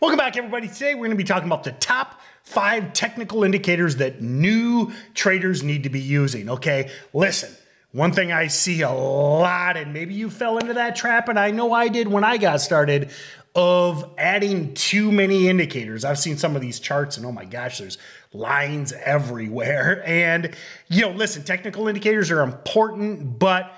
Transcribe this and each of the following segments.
Welcome back, everybody. Today we're going to be talking about the top five technical indicators that new traders need to be using. Okay, listen. One thing I see a lot, and maybe you fell into that trap, and I know I did when I got started, of adding too many indicators. I've seen some of these charts, and oh my gosh, there's lines everywhere. And, you know, listen, technical indicators are important, but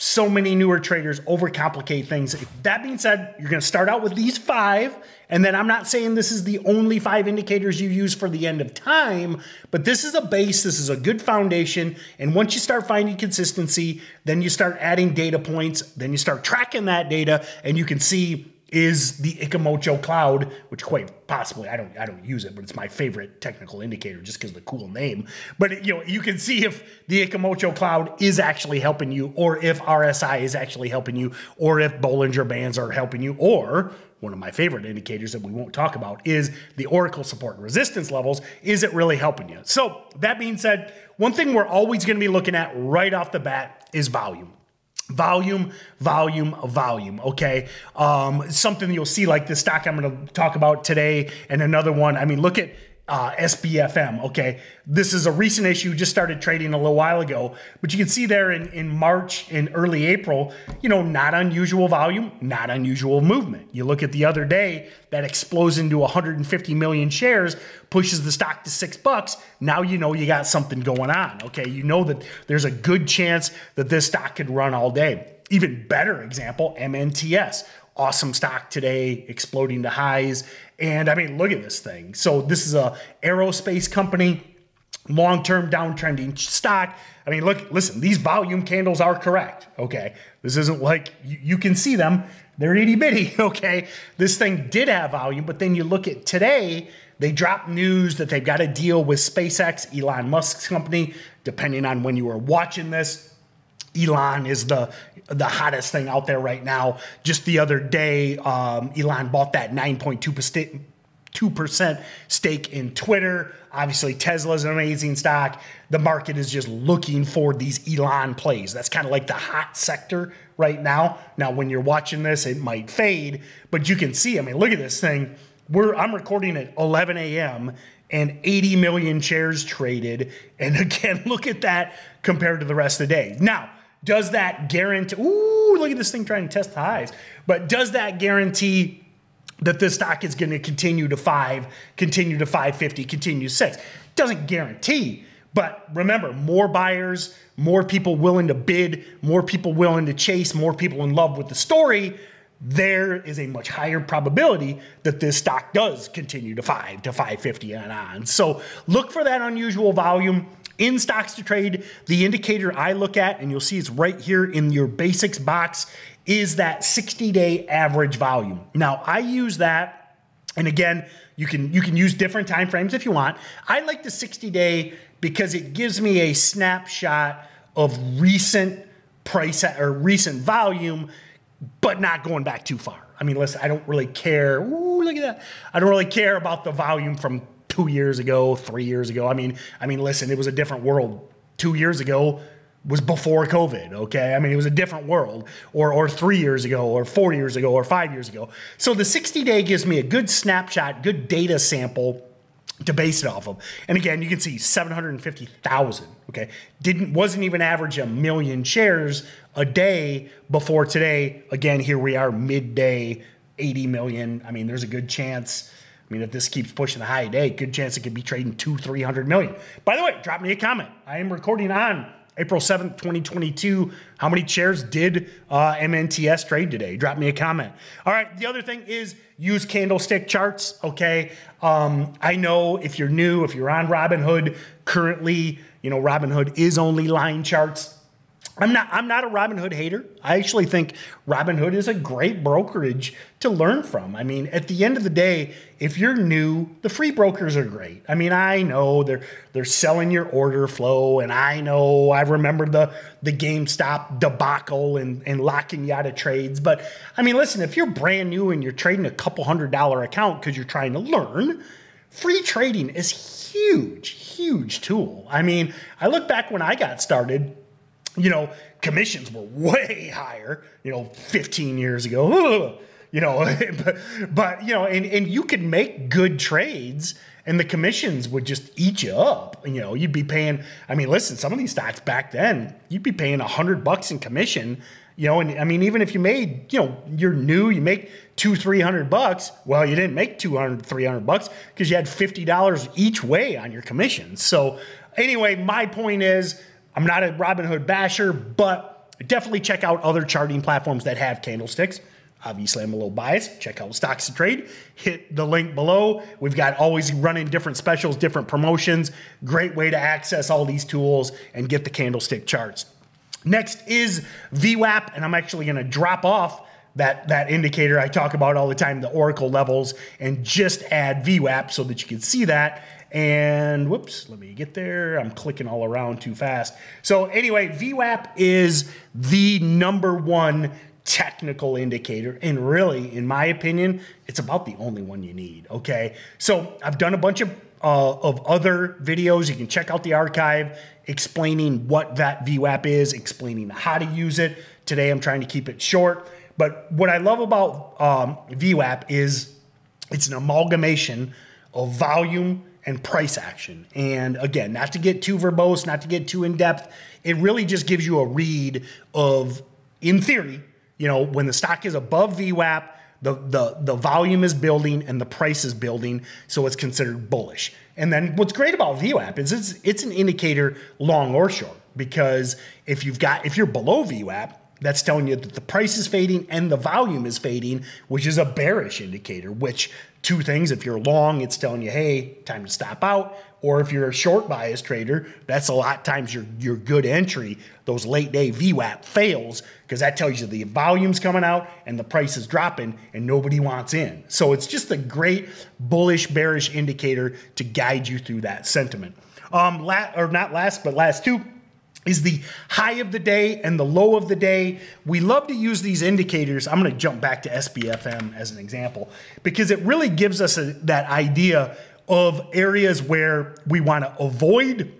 so many newer traders overcomplicate things. That being said, you're going to start out with these five. And then I'm not saying this is the only five indicators you use for the end of time, but this is a base. This is a good foundation. And once you start finding consistency, then you start adding data points, then you start tracking that data, and you can see is the Ichimoku cloud, which quite possibly I don't I don't use it, but it's my favorite technical indicator just because the cool name. But you know you can see if the Ichimoku cloud is actually helping you, or if RSI is actually helping you, or if Bollinger Bands are helping you, or one of my favorite indicators that we won't talk about is the Oracle support and resistance levels. Is it really helping you? So that being said, one thing we're always going to be looking at right off the bat is volume volume volume volume okay? Um something you'll see like the stock i'm going to talk about today and another one. I mean look at uh, SBFM. Okay, this is a recent issue, just started trading a little while ago, but you can see there in, in March and early April, you know, not unusual volume, not unusual movement. You look at the other day, that explodes into 150 million shares, pushes the stock to six bucks. Now you know you got something going on. Okay, you know that there's a good chance that this stock could run all day. Even better example, MNTS awesome stock today, exploding to highs. And I mean, look at this thing. So this is a aerospace company, long-term downtrending stock. I mean, look, listen, these volume candles are correct. Okay. This isn't like you, you can see them. They're itty bitty. Okay. This thing did have volume, but then you look at today, they dropped news that they've got a deal with SpaceX, Elon Musk's company, depending on when you are watching this. Elon is the the hottest thing out there right now. Just the other day, um, Elon bought that 9.2 percent stake in Twitter. Obviously, Tesla's an amazing stock. The market is just looking for these Elon plays. That's kind of like the hot sector right now. Now, when you're watching this, it might fade, but you can see. I mean, look at this thing. We're I'm recording at 11 a.m. and 80 million shares traded. And again, look at that compared to the rest of the day. Now does that guarantee? Ooh, look at this thing trying to test the highs. But does that guarantee that this stock is going to continue to five, continue to 550, continue six? Doesn't guarantee. But remember, more buyers, more people willing to bid, more people willing to chase, more people in love with the story. There is a much higher probability that this stock does continue to five to 550 and on. So look for that unusual volume in stocks to trade, the indicator I look at, and you'll see it's right here in your basics box, is that 60 day average volume. Now, I use that, and again, you can you can use different time frames if you want. I like the 60 day because it gives me a snapshot of recent price or recent volume, but not going back too far. I mean, listen, I don't really care. Ooh, look at that. I don't really care about the volume from two years ago, three years ago. I mean, I mean, listen, it was a different world. Two years ago was before COVID. Okay, I mean, it was a different world. Or or three years ago, or four years ago, or five years ago. So the 60 day gives me a good snapshot, good data sample to base it off of. And again, you can see 750,000, okay? Didn't wasn't even average a million shares a day before today. Again, here we are midday 80 million. I mean, there's a good chance I mean, if this keeps pushing high today, good chance it could be trading two, three hundred million. By the way, drop me a comment. I am recording on April 7th, 2022. How many shares did uh, MNTS trade today? Drop me a comment. All right. The other thing is use candlestick charts. Okay. Um, I know if you're new, if you're on Robinhood currently, you know, Robinhood is only line charts. I'm not I'm not a Robinhood hater. I actually think Robinhood is a great brokerage to learn from. I mean, at the end of the day, if you're new, the free brokers are great. I mean, I know they're they're selling your order flow, and I know I remember the the GameStop debacle and, and locking you out of trades. But I mean, listen, if you're brand new and you're trading a couple hundred dollar account because you're trying to learn, free trading is huge, huge tool. I mean, I look back when I got started you know, commissions were way higher, you know, 15 years ago. you know, but, but, you know, and, and you could make good trades and the commissions would just eat you up. You know, you'd be paying, I mean, listen, some of these stocks back then, you'd be paying a hundred bucks in commission, you know, and I mean, even if you made, you know, you're new, you make two, 300 bucks. Well, you didn't make 200, 300 bucks because you had $50 each way on your commissions. So anyway, my point is I'm not a Robinhood basher, but definitely check out other charting platforms that have candlesticks. Obviously, I'm a little biased. Check out Stocks to Trade. Hit the link below. We've got always running different specials, different promotions. Great way to access all these tools and get the candlestick charts. Next is VWAP, and I'm actually going to drop off that, that indicator I talk about all the time, the Oracle levels, and just add VWAP so that you can see that. And whoops, let me get there. I'm clicking all around too fast. So anyway, VWAP is the number one technical indicator. And really, in my opinion, it's about the only one you need. Okay. So I've done a bunch of uh, of other videos. You can check out the archive explaining what that VWAP is, explaining how to use it. Today, I'm trying to keep it short. But what I love about um, VWAP is it's an amalgamation of volume and price action. And again, not to get too verbose, not to get too in depth, it really just gives you a read of, in theory, you know, when the stock is above VWAP, the, the, the volume is building and the price is building, so it's considered bullish. And then what's great about VWAP is it's, it's an indicator long or short because if you've got if you're below VWAP, that's telling you that the price is fading and the volume is fading, which is a bearish indicator, which two things. If you're long, it's telling you, hey, time to stop out. Or if you're a short bias trader, that's a lot of times your, your good entry. Those late day VWAP fails because that tells you the volume's coming out and the price is dropping and nobody wants in. So it's just a great bullish, bearish indicator to guide you through that sentiment. Um, la- or not last, but last two is the high of the day and the low of the day. We love to use these indicators. I'm going to jump back to SBFM as an example because it really gives us a, that idea of areas where we want to avoid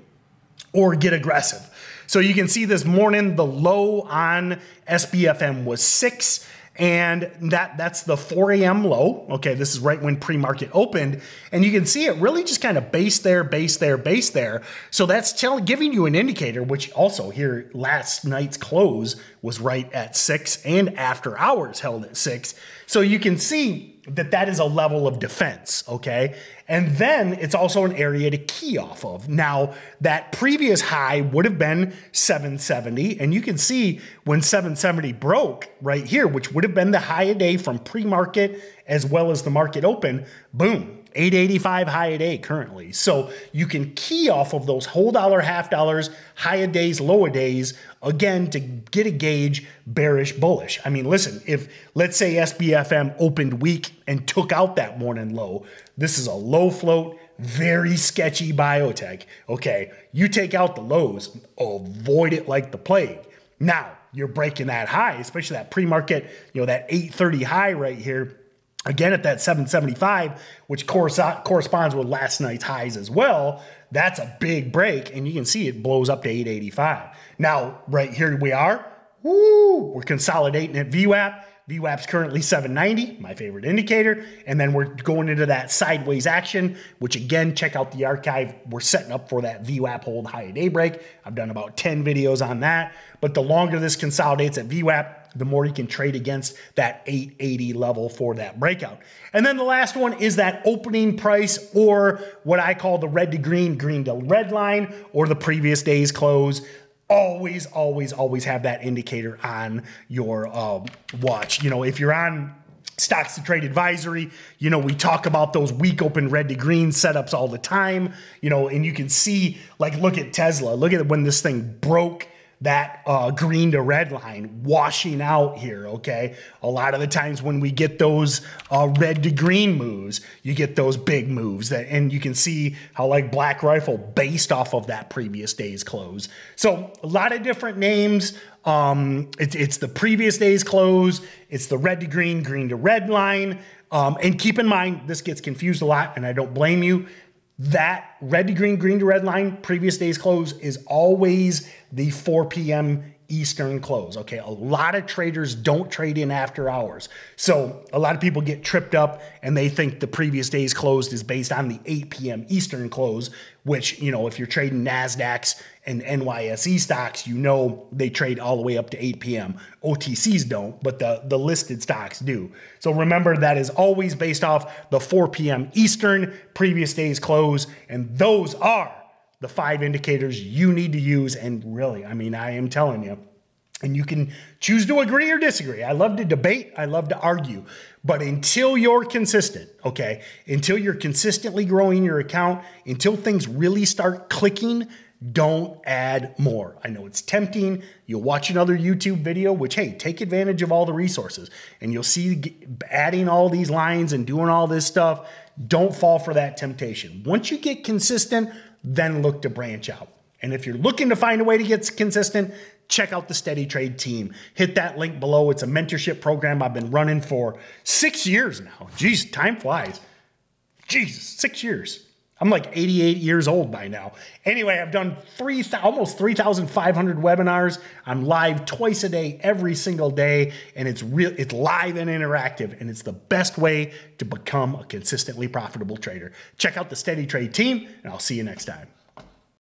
or get aggressive. So you can see this morning, the low on SBFM was six and that that's the 4 a.m. low. Okay, this is right when pre-market opened, and you can see it really just kind of base there, base there, base there. So that's telling, giving you an indicator, which also here last night's close was right at six, and after hours held at six. So you can see that that is a level of defense, okay? And then it's also an area to key off of. Now, that previous high would have been 770, and you can see when 770 broke right here, which would have been the high a day from pre-market as well as the market open, boom, 885 high a day currently. So you can key off of those whole dollar, half dollars, high a days, low a days, again, to get a gauge bearish, bullish. I mean, listen, if let's say SBFM opened weak and took out that morning low, this is a low float, very sketchy biotech. Okay, you take out the lows, avoid it like the plague. Now, you're breaking that high, especially that pre-market, you know, that 830 high right here Again, at that 775, which corresponds with last night's highs as well, that's a big break. And you can see it blows up to 885. Now, right here we are. Woo, we're consolidating at VWAP. VWAP's currently 790, my favorite indicator. And then we're going into that sideways action, which again, check out the archive. We're setting up for that VWAP hold high daybreak. I've done about 10 videos on that. But the longer this consolidates at VWAP, the more you can trade against that 880 level for that breakout. And then the last one is that opening price or what I call the red to green, green to red line, or the previous day's close. Always, always, always have that indicator on your uh, watch. You know, if you're on stocks to trade advisory. You know, we talk about those week open red to green setups all the time, you know, and you can see, like, look at Tesla. Look at when this thing broke that uh, green to red line washing out here, okay? A lot of the times when we get those uh, red to green moves, you get those big moves that, and you can see how like Black Rifle based off of that previous day's close. So a lot of different names. Um, it, it's the previous day's close. It's the red to green, green to red line. Um, and keep in mind, this gets confused a lot, and I don't blame you that red to green, green to red line, previous day's close is always the 4 p.m. Eastern close. Okay, a lot of traders don't trade in after hours. So a lot of people get tripped up and they think the previous day's closed is based on the 8 p.m. Eastern close, which, you know, if you're trading NASDAQs and NYSE stocks, you know they trade all the way up to 8 p.m. OTCs don't, but the, the listed stocks do. So remember that is always based off the 4 p.m. Eastern previous day's close, and those are the five indicators you need to use. And really, I mean, I am telling you, and you can choose to agree or disagree. I love to debate, I love to argue. But until you're consistent, okay, until you're consistently growing your account, until things really start clicking, don't add more. I know it's tempting. You'll watch another YouTube video, which, hey, take advantage of all the resources and you'll see adding all these lines and doing all this stuff. Don't fall for that temptation. Once you get consistent, then look to branch out. And if you're looking to find a way to get consistent, check out the Steady Trade team. Hit that link below. It's a mentorship program I've been running for six years now. Jeez, time flies. Jesus, six years. I'm like 88 years old by now. Anyway, I've done three, almost 3,500 webinars. I'm live twice a day, every single day, and it's real. It's live and interactive, and it's the best way to become a consistently profitable trader. Check out the Steady Trade team, and I'll see you next time.